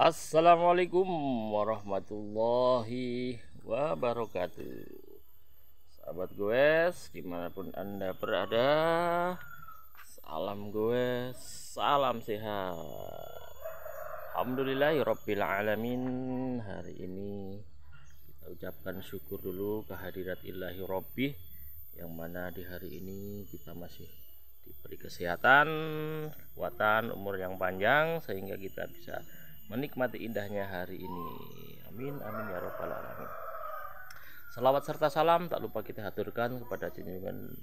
Assalamualaikum warahmatullahi wabarakatuh. Sahabat gue di mana pun anda berada Salam gue Salam sehat. Alhamdulillahirabbil alamin. Hari ini kita ucapkan syukur dulu kehadirat ilahi Rabbi Yang mana di hari ini kita masih diberi kesehatan, kekuatan, umur yang panjang sehingga kita bisa menikmati indahnya hari ini. Amin amin ya robbal alamin. Salawat serta salam tak lupa kita haturkan kepada junjungan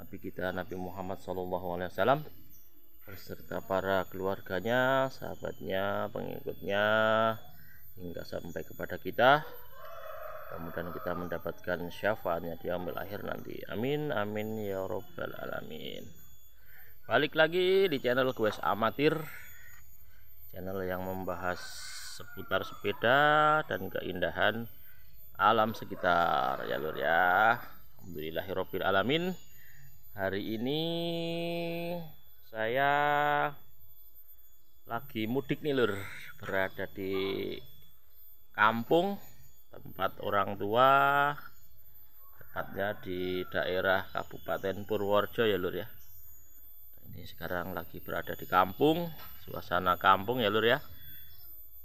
Nabi kita Nabi Muhammad SAW beserta para keluarganya, sahabatnya, pengikutnya hingga sampai kepada kita. Kemudian kita mendapatkan syafaatnya di ambil akhir nanti. Amin amin ya robbal alamin. Balik lagi di channel Quest Amatir channel yang membahas seputar sepeda dan keindahan alam sekitar. Ya lur ya. Alhamdulillahirobbil alamin hari ini saya lagi mudik nih lur. Berada di kampung tempat orang tua tepatnya di daerah Kabupaten Purworejo ya lur ya. Ini sekarang lagi berada di kampung suasana kampung ya lur ya?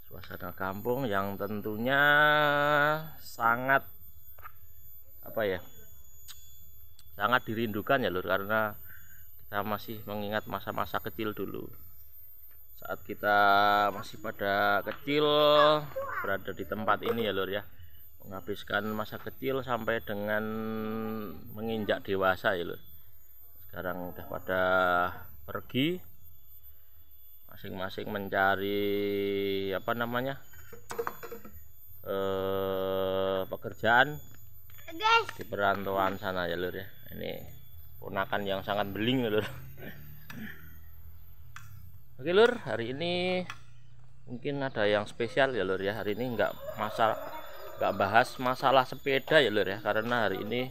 Suasana kampung yang tentunya sangat apa ya sangat dirindukan ya lur karena kita masih mengingat masa-masa kecil dulu. Saat kita masih pada kecil berada di tempat ini ya lur ya. Menghabiskan masa kecil sampai dengan menginjak dewasa ya lur. Sekarang udah pada pergi masing-masing mencari apa namanya eh, pekerjaan di perantauan sana ya lur ya. Ini ponakan yang sangat beling ya lur. Oke lur hari ini mungkin ada yang spesial ya lur ya. Hari ini nggak masalah nggak bahas masalah sepeda ya lur ya. Karena hari ini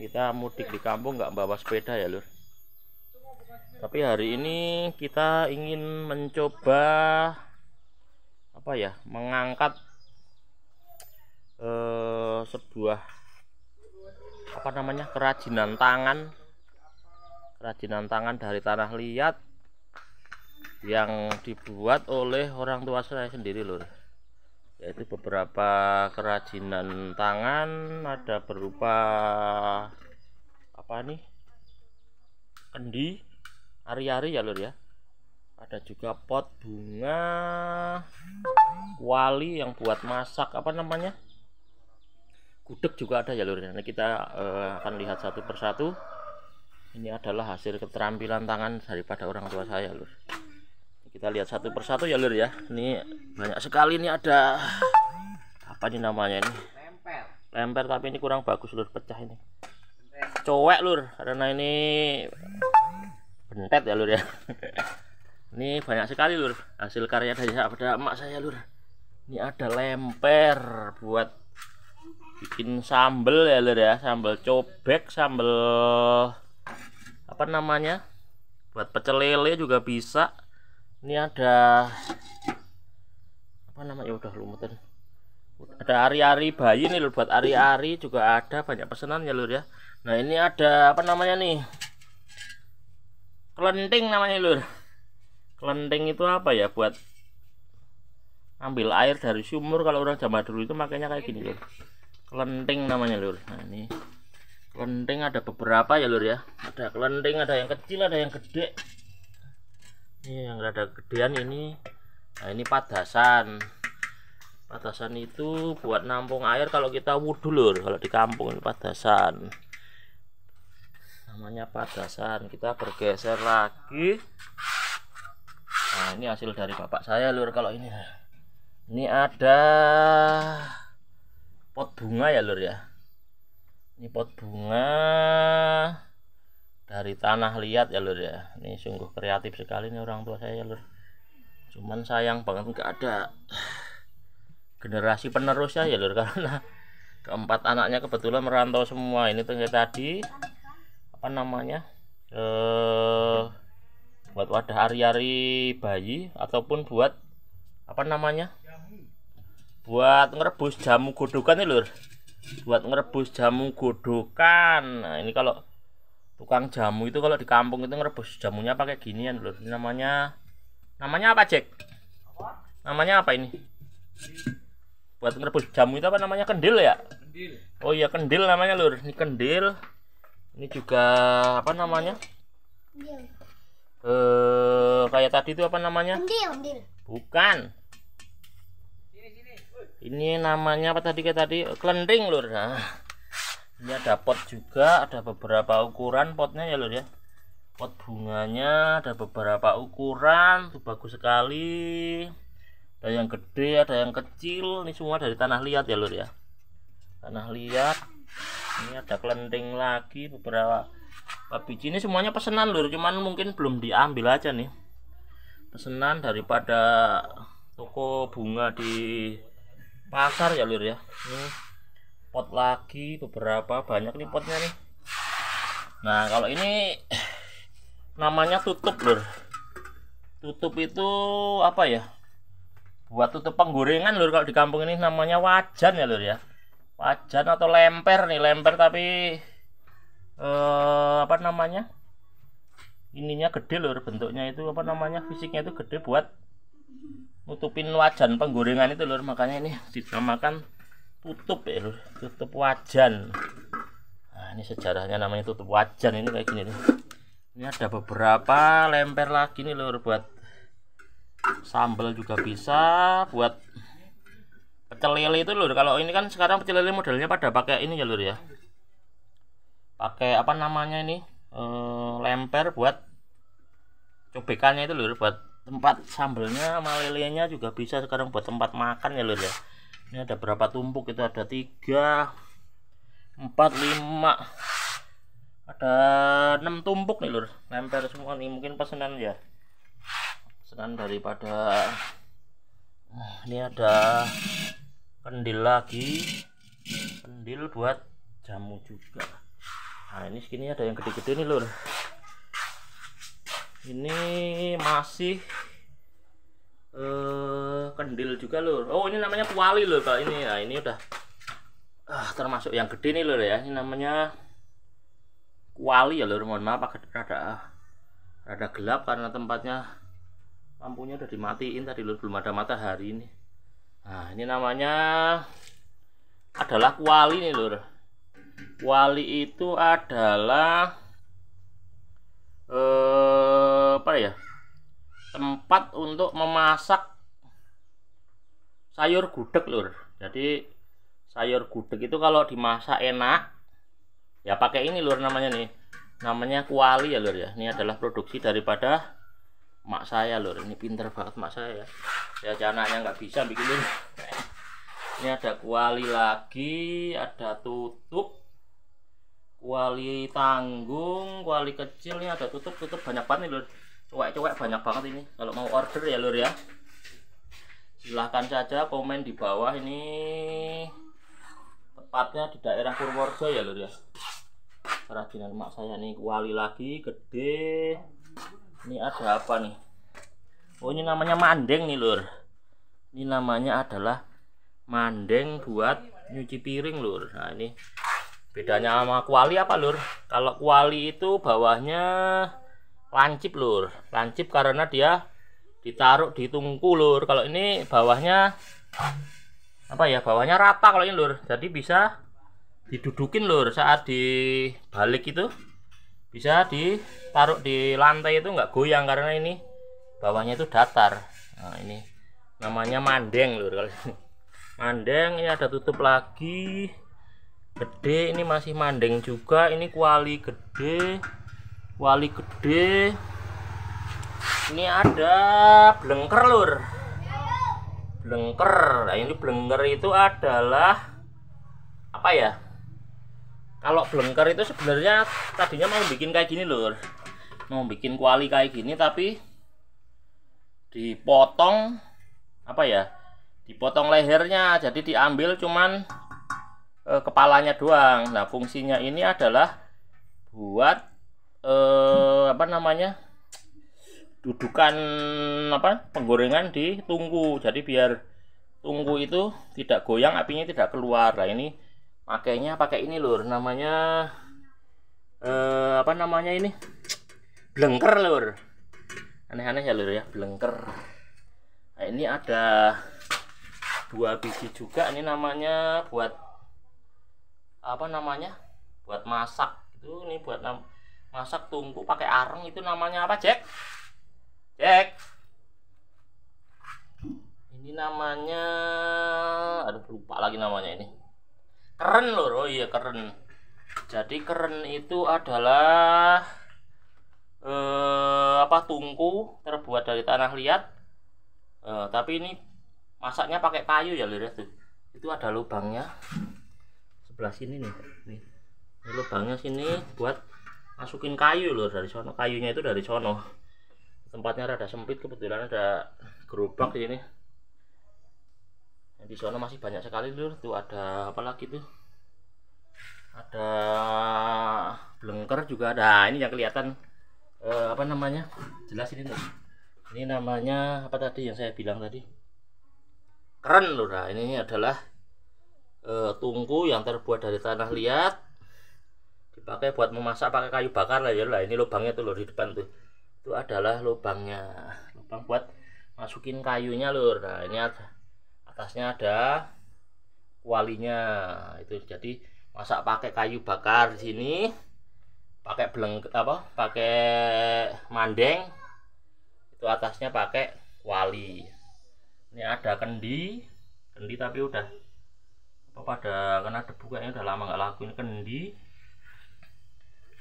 kita mudik di kampung nggak bawa sepeda ya lur tapi hari ini kita ingin mencoba apa ya mengangkat eh, sebuah apa namanya kerajinan tangan. Kerajinan tangan dari tanah liat yang dibuat oleh orang tua saya sendiri lur. Yaitu beberapa kerajinan tangan ada berupa apa nih kendi ari-ari ya lur ya. Ada juga pot bunga wali yang buat masak apa namanya? Gudeg juga ada ya lur ya. Nah, kita uh, akan lihat satu persatu. Ini adalah hasil keterampilan tangan daripada orang tua saya lur. Kita lihat satu persatu ya lur ya. Ini banyak sekali ini ada apa ini namanya ini? Lemper lemper tapi ini kurang bagus lur pecah ini. Cowek lur karena ini bentet ya lur ya. Ini banyak sekali lur hasil karya dari pada emak saya lur. Ini ada lemper buat bikin sambel ya lur ya. Sambel cobek sambel apa namanya? Buat pecel lele juga bisa. Ini ada apa namanya udah lumutan ada ari-ari bayi nih lur buat ari-ari juga ada banyak pesanan ya lur ya. Nah ini ada apa namanya nih kelenting namanya lur. Kelenting itu apa ya? Buat ambil air dari sumur. Kalau orang zaman dulu itu makanya kayak gini lur. Kelenting namanya lur. Nah ini. Kelenting ada beberapa ya lur ya. Ada kelenting ada yang kecil ada yang gede. Ini yang ada gedean ini. Nah ini padasan. Padasan itu buat nampung air kalau kita wudhu lur. Kalau di kampung ini padasan namanya padasan kita bergeser lagi. Nah ini hasil dari bapak saya lur kalau ini. Ini ada pot bunga ya lur ya? Ini pot bunga dari tanah liat ya lur ya? Ini sungguh kreatif sekali nih orang tua saya ya lur. Cuman sayang banget nggak ada generasi penerusnya ya lur karena keempat anaknya kebetulan merantau semua. Ini tadi apa namanya eh buat wadah ari-ari bayi ataupun buat apa namanya buat ngerebus jamu godokan nih lur. Buat ngerebus jamu godokan. Nah ini kalau tukang jamu itu kalau di kampung itu ngerebus jamunya pakai ginian lur. Ini namanya namanya apa cek namanya apa ini? Buat ngerebus jamu itu apa namanya? Kendil ya? Oh iya kendil namanya lur. Ini kendil ini juga apa namanya? Eh kayak tadi itu apa namanya? Bukan. Ini namanya apa tadi kayak tadi? Kelending lur. Nah ini ada pot juga ada beberapa ukuran potnya ya lur ya. Pot bunganya ada beberapa ukuran tuh bagus sekali. Ada yang gede ada yang kecil. Ini semua dari tanah liat ya lur ya. Tanah liat ini ada kelending lagi beberapa biji. Ini semuanya pesanan lur cuman mungkin belum diambil aja nih. Pesanan daripada toko bunga di pasar ya lur ya. Ini pot lagi beberapa banyak nih potnya nih. Nah kalau ini namanya tutup lur. Tutup itu apa ya? Buat tutup penggorengan lur kalau di kampung ini namanya wajan ya lur ya wajan atau lemper nih lemper tapi eh, apa namanya? Ininya gede lur bentuknya itu apa namanya? Fisiknya itu gede buat nutupin wajan penggorengan itu lur makanya ini dinamakan tutup ya lur tutup wajan. Nah ini sejarahnya namanya tutup wajan ini kayak gini nih ini ada beberapa lemper lagi nih lur buat sambal juga bisa buat pecel lele itu lur kalau ini kan sekarang pecel lele modelnya pada pakai ini ya lur ya? Pakai apa namanya ini? E, lemper buat cobekannya itu lur buat tempat sambelnya malelenya juga bisa sekarang buat tempat makan ya lur ya? Ini ada berapa tumpuk? Itu ada tiga empat lima. Ada enam tumpuk nih lur lempar semua nih mungkin pesanan ya. Pesanan daripada nah, ini ada kendil lagi. Kendil buat jamu juga. Nah ini segini ada yang gede-gede nih lur. Ini masih uh, kendil juga lur. Oh ini namanya kuali lur kalau ini ya ini udah ah, termasuk yang gede nih lur ya. Ini namanya kuali ya lur. Mohon maaf agak rada rada gelap karena tempatnya lampunya udah dimatiin tadi lur. Belum ada matahari ini nah ini namanya adalah kuali nih lur. Kuali itu adalah eh, apa ya? Tempat untuk memasak sayur gudeg lur. Jadi sayur gudeg itu kalau dimasak enak ya pakai ini lur namanya nih. Namanya kuali ya lur ya. Ini adalah produksi daripada mak saya lur ini pinter banget mak saya ya. Ya anaknya nggak bisa bikin lur ini ada kuali lagi ada tutup kuali tanggung kuali kecil ini ada tutup tutup banyak banget nih lur cuek-cuek banyak banget ini. Kalau mau order ya lur ya. Silahkan saja komen di bawah ini. Tepatnya di daerah Purworejo ya lur ya. Kerajinan emak saya nih kuali lagi gede ini ada apa nih? Oh ini namanya mandeng nih lur. Ini namanya adalah mandeng buat nyuci piring lur. Nah ini bedanya sama kuali apa lur? Kalau kuali itu bawahnya lancip lur. Lancip karena dia ditaruh di tungku lur. Kalau ini bawahnya apa ya bawahnya rata kalau ini lur. Jadi bisa didudukin lur saat dibalik itu bisa ditaruh di lantai itu nggak goyang karena ini bawahnya itu datar. Nah ini namanya mandeng lur kalau ini mandeng ini ada tutup lagi. Gede ini masih mandeng juga. Ini kuali gede kuali gede. Ini ada blengker lur. Blengker. Nah ini blengker itu adalah apa ya kalau blengker itu sebenarnya tadinya mau bikin kayak gini lur mau bikin kuali kayak gini tapi dipotong apa ya dipotong lehernya jadi diambil cuman eh, kepalanya doang. Nah, fungsinya ini adalah buat eh, apa namanya? dudukan apa penggorengan di tungku jadi biar tungku itu tidak goyang apinya tidak keluar nah ini pakainya pakai ini lur. Namanya eh, apa namanya ini? Blengker lur. Aneh-aneh ya lur ya blengker. Nah ini ada dua biji juga. Ini namanya buat apa namanya? Buat masak. Itu ini buat masak tungku pakai areng. Itu namanya apa Jack? Jack. Ini namanya aduh lupa lagi namanya ini keren loh oh iya keren. Jadi keren itu adalah eh, apa tungku terbuat dari tanah liat. Eh, tapi ini masaknya pakai kayu ya lihat tuh itu ada lubangnya. Sebelah sini nih nih. Lubangnya sini buat masukin kayu loh dari sono. Kayunya itu dari sono. Tempatnya rada sempit kebetulan ada gerobak di sini di sono masih banyak sekali lur. Tuh ada apa lagi tuh ada blengker juga ada. Ini yang kelihatan eh, apa namanya? Jelas ini nih ini namanya apa tadi yang saya bilang tadi? Keren loh nah ini adalah e, tungku yang terbuat dari tanah liat. Dipakai buat memasak pakai kayu bakar lah ya. Lah ini lubangnya tuh loh di depan tuh. Itu adalah lubangnya. Lubang buat masukin kayunya lur. Nah ini ada atasnya ada kualinya. Itu jadi masak pakai kayu bakar di sini pakai beleng apa pakai mandeng itu atasnya pakai kuali. Ini ada kendi kendi tapi udah apa pada kena debu kayaknya udah lama nggak lakuin kendi.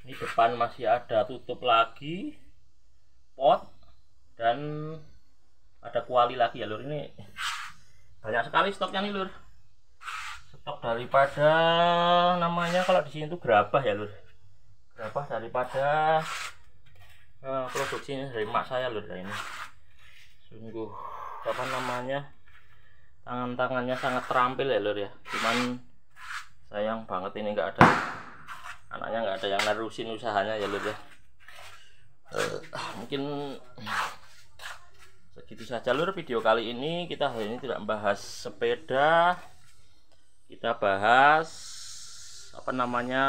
Ini depan masih ada tutup lagi pot dan ada kuali lagi ya lur. Ini banyak sekali stoknya nih lur. Stok daripada namanya kalau di sini tuh gerabah ya lur. Gerabah daripada uh, produksinya dari mak saya lur ini. Sungguh apa namanya tangan-tangannya sangat terampil ya lur ya. Cuman sayang banget ini enggak ada anaknya enggak ada yang nerusin usahanya ya lur ya. Uh, mungkin segitu saja lur. Video kali ini kita hari ini tidak membahas sepeda. Kita bahas apa namanya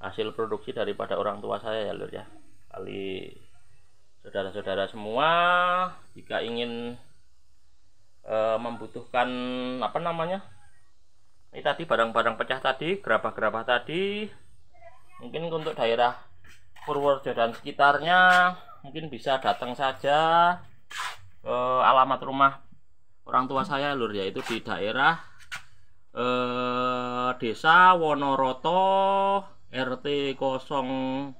hasil produksi daripada orang tua saya ya lur ya. Kali saudara-saudara semua jika ingin e, membutuhkan apa namanya ini tadi barang-barang pecah tadi gerabah-gerabah tadi mungkin untuk daerah Purworejo dan sekitarnya mungkin bisa datang saja ke alamat rumah orang tua saya lur yaitu di daerah e, desa Wonoroto RT 04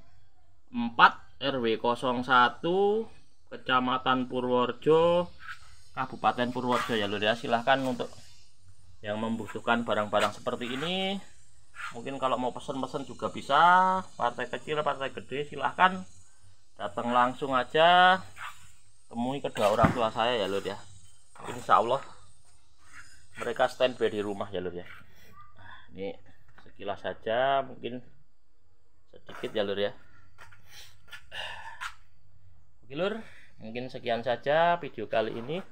RW 01 Kecamatan Purworejo Kabupaten Purworejo ya lur ya. Silahkan untuk yang membutuhkan barang-barang seperti ini. Mungkin kalau mau pesan-pesan juga bisa. Partai kecil partai gede silahkan. Datang langsung aja temui kedua orang tua saya ya lur ya insya Allah mereka standby di rumah ya lur ya nah, ini sekilas saja mungkin sedikit ya lur ya Oke lur, mungkin sekian saja video kali ini.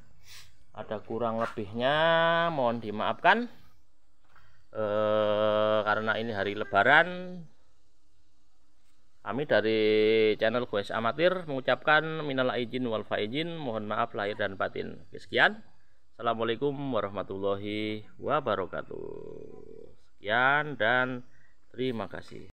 Ada kurang lebihnya, mohon dimaafkan. E, karena ini hari lebaran. Kami dari channel Goes Amatir mengucapkan minal izin wal faizin, mohon maaf lahir dan batin. Sekian. Assalamualaikum warahmatullahi wabarakatuh. Sekian dan terima kasih.